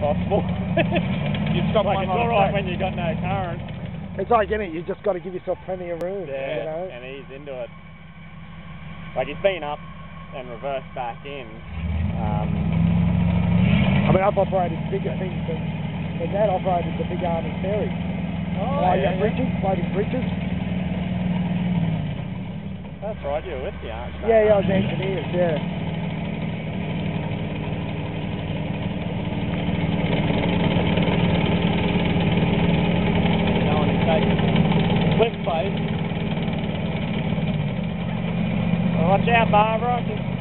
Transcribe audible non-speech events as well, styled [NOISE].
possible. [LAUGHS] You stop like one it's all right when you've got no current. It's like, innit, you just got to give yourself plenty of room, Yeah, you know? and he's into it. Like he's been up and reversed back in. Um, I mean, I've operated bigger things than, than that. operated the big army ferry. oh, Oh, yeah, bridges, floating bridges. That's right, you were with the arch. Yeah, yeah, I was engineers, yeah. Watch out, Bob Rocket.